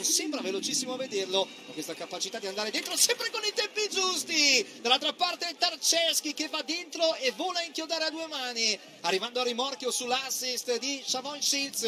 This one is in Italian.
non sembra velocissimo a vederlo, ma questa capacità di andare dentro sempre con i tempi giusti. Dall'altra parte Tarceschi che va dentro e vola a inchiodare a due mani, arrivando a rimorchio sull'assist di Savon Shields.